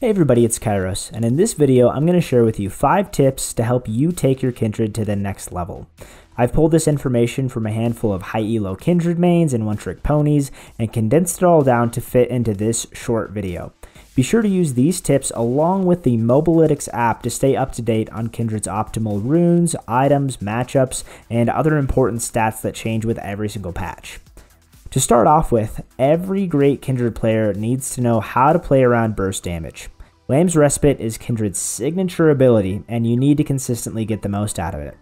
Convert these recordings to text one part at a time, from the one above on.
Hey everybody, it's Kairos, and in this video I'm going to share with you 5 tips to help you take your Kindred to the next level. I've pulled this information from a handful of high elo Kindred mains and one-trick ponies, and condensed it all down to fit into this short video. Be sure to use these tips along with the Mobalytics app to stay up to date on Kindred's optimal runes, items, matchups, and other important stats that change with every single patch. To start off with, every great Kindred player needs to know how to play around burst damage. Lamb's Respite is Kindred's signature ability, and you need to consistently get the most out of it.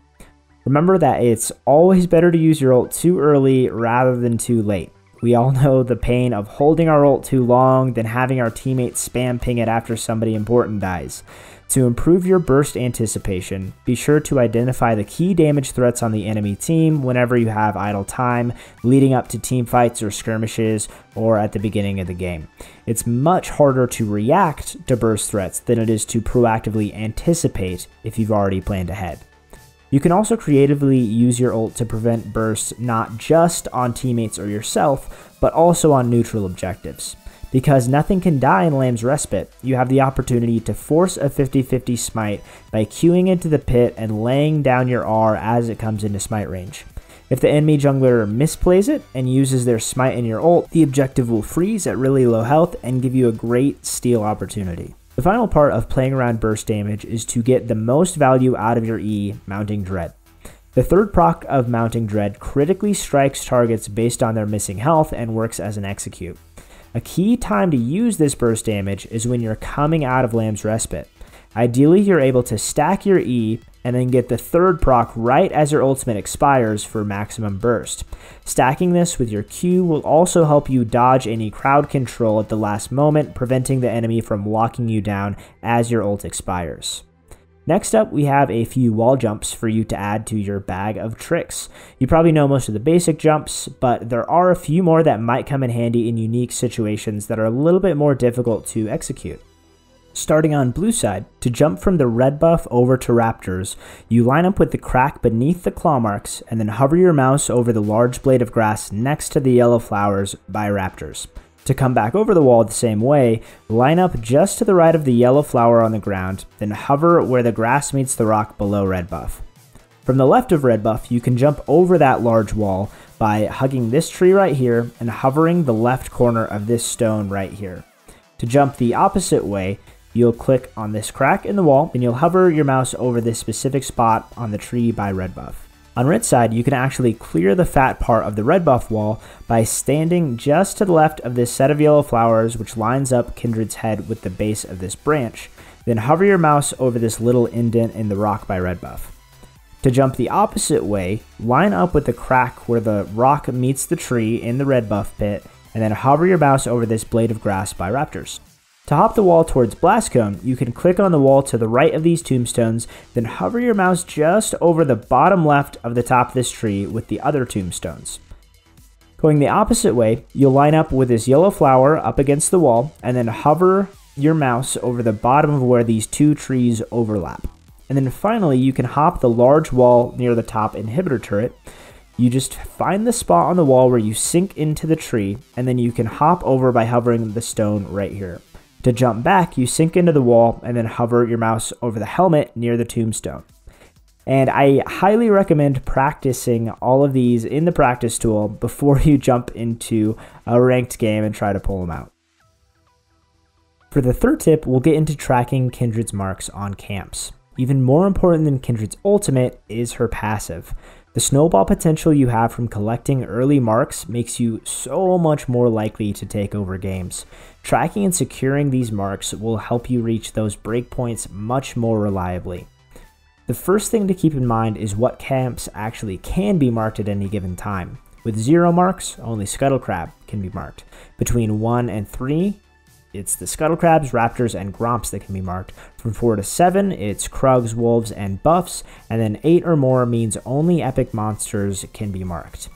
Remember that it's always better to use your ult too early rather than too late. We all know the pain of holding our ult too long, then having our teammates spam ping it after somebody important dies. To improve your burst anticipation, be sure to identify the key damage threats on the enemy team whenever you have idle time, leading up to team fights or skirmishes, or at the beginning of the game. It's much harder to react to burst threats than it is to proactively anticipate if you've already planned ahead. You can also creatively use your ult to prevent bursts not just on teammates or yourself, but also on neutral objectives. Because nothing can die in Lamb's Respite, you have the opportunity to force a 50-50 smite by queuing into the pit and laying down your R as it comes into smite range. If the enemy jungler misplays it and uses their smite in your ult, the objective will freeze at really low health and give you a great steal opportunity. The final part of playing around burst damage is to get the most value out of your E, Mounting Dread. The third proc of Mounting Dread critically strikes targets based on their missing health and works as an execute. A key time to use this burst damage is when you're coming out of Lamb's Respite. Ideally, you're able to stack your E and then get the third proc right as your ultimate expires for maximum burst. Stacking this with your Q will also help you dodge any crowd control at the last moment, preventing the enemy from locking you down as your ult expires. Next up, we have a few wall jumps for you to add to your bag of tricks. You probably know most of the basic jumps, but there are a few more that might come in handy in unique situations that are a little bit more difficult to execute. Starting on blue side, to jump from the red buff over to raptors, you line up with the crack beneath the claw marks and then hover your mouse over the large blade of grass next to the yellow flowers by raptors. To come back over the wall the same way, line up just to the right of the yellow flower on the ground, then hover where the grass meets the rock below red buff. From the left of red buff, you can jump over that large wall by hugging this tree right here and hovering the left corner of this stone right here. To jump the opposite way, you'll click on this crack in the wall and you'll hover your mouse over this specific spot on the tree by red buff. On red side, you can actually clear the fat part of the red buff wall by standing just to the left of this set of yellow flowers which lines up Kindred's head with the base of this branch. Then hover your mouse over this little indent in the rock by red buff. To jump the opposite way, line up with the crack where the rock meets the tree in the red buff pit, and then hover your mouse over this blade of grass by raptors. To hop the wall towards Blast Cone, you can click on the wall to the right of these tombstones, then hover your mouse just over the bottom left of the top of this tree with the other tombstones. Going the opposite way, you'll line up with this yellow flower up against the wall, and then hover your mouse over the bottom of where these two trees overlap. And then finally, you can hop the large wall near the top inhibitor turret. You just find the spot on the wall where you sink into the tree, and then you can hop over by hovering the stone right here. To jump back, you sink into the wall and then hover your mouse over the helmet near the tombstone. And I highly recommend practicing all of these in the practice tool before you jump into a ranked game and try to pull them out. For the third tip, we'll get into tracking Kindred's marks on camps. Even more important than Kindred's ultimate is her passive. The snowball potential you have from collecting early marks makes you so much more likely to take over games. Tracking and securing these marks will help you reach those breakpoints much more reliably. The first thing to keep in mind is what camps actually can be marked at any given time. With zero marks, only Scuttle Crab can be marked. Between 1 and 3, it's the scuttle crabs, raptors, and gromps that can be marked. From 4 to 7, it's krugs, wolves, and buffs, and then 8 or more means only epic monsters can be marked.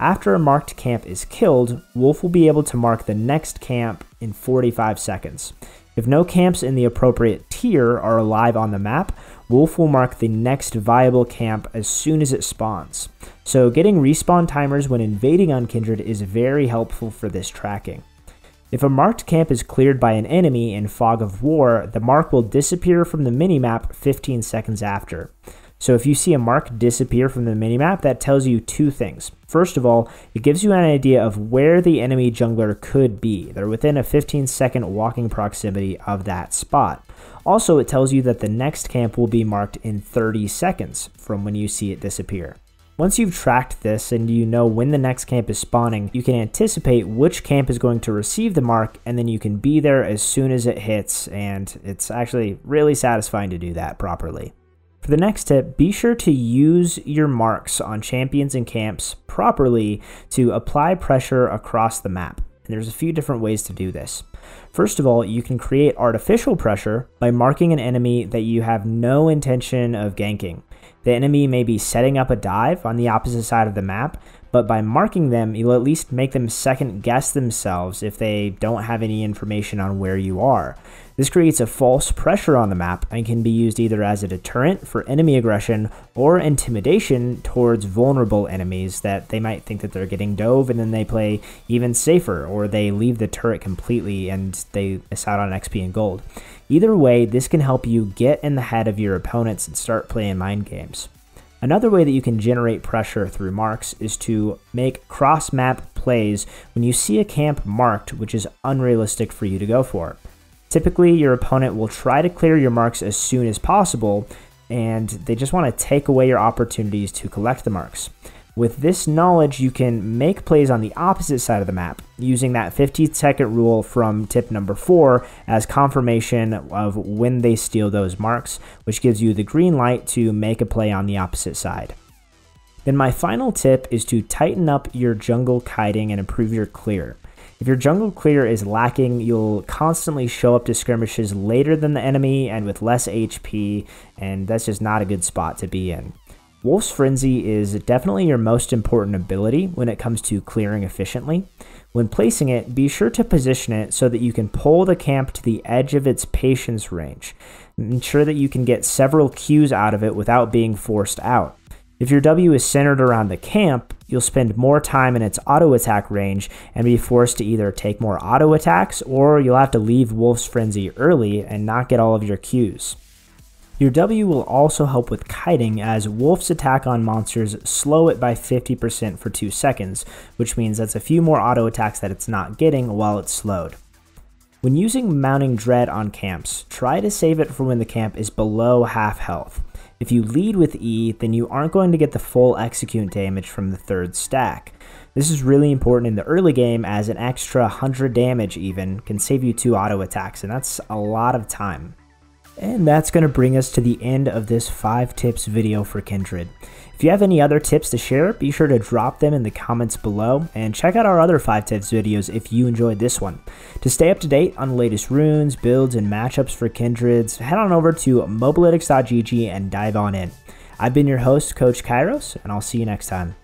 After a marked camp is killed, Wolf will be able to mark the next camp in 45 seconds. If no camps in the appropriate tier are alive on the map, Wolf will mark the next viable camp as soon as it spawns. So getting respawn timers when invading on Kindred is very helpful for this tracking. If a marked camp is cleared by an enemy in Fog of War, the mark will disappear from the minimap 15 seconds after. So if you see a mark disappear from the minimap, that tells you two things. First of all, it gives you an idea of where the enemy jungler could be. They're within a 15 second walking proximity of that spot. Also, it tells you that the next camp will be marked in 30 seconds from when you see it disappear. Once you've tracked this and you know when the next camp is spawning, you can anticipate which camp is going to receive the mark and then you can be there as soon as it hits and it's actually really satisfying to do that properly. For the next tip, be sure to use your marks on champions and camps properly to apply pressure across the map. And there's a few different ways to do this. First of all, you can create artificial pressure by marking an enemy that you have no intention of ganking. The enemy may be setting up a dive on the opposite side of the map, but by marking them, you'll at least make them second guess themselves if they don't have any information on where you are. This creates a false pressure on the map and can be used either as a deterrent for enemy aggression or intimidation towards vulnerable enemies that they might think that they're getting dove and then they play even safer or they leave the turret completely and they miss out on XP and gold. Either way, this can help you get in the head of your opponents and start playing mind games. Another way that you can generate pressure through marks is to make cross map plays when you see a camp marked which is unrealistic for you to go for. Typically, your opponent will try to clear your marks as soon as possible, and they just want to take away your opportunities to collect the marks. With this knowledge, you can make plays on the opposite side of the map, using that 50 second rule from tip number 4 as confirmation of when they steal those marks, which gives you the green light to make a play on the opposite side. Then my final tip is to tighten up your jungle kiting and improve your clear. If your jungle clear is lacking, you'll constantly show up to skirmishes later than the enemy and with less HP, and that's just not a good spot to be in. Wolf's Frenzy is definitely your most important ability when it comes to clearing efficiently. When placing it, be sure to position it so that you can pull the camp to the edge of its patience range. Ensure that you can get several Qs out of it without being forced out. If your W is centered around the camp, you'll spend more time in its auto attack range and be forced to either take more auto attacks or you'll have to leave Wolf's Frenzy early and not get all of your Qs. Your W will also help with kiting as Wolf's attack on monsters slow it by 50% for 2 seconds, which means that's a few more auto attacks that it's not getting while it's slowed. When using Mounting Dread on camps, try to save it for when the camp is below half health. If you lead with E, then you aren't going to get the full execute damage from the third stack. This is really important in the early game as an extra 100 damage even can save you 2 auto attacks and that's a lot of time. And that's going to bring us to the end of this 5 tips video for Kindred. If you have any other tips to share, be sure to drop them in the comments below, and check out our other 5 tips videos if you enjoyed this one. To stay up to date on the latest runes, builds, and matchups for Kindreds, head on over to mobalytics.gg and dive on in. I've been your host, Coach Kairos, and I'll see you next time.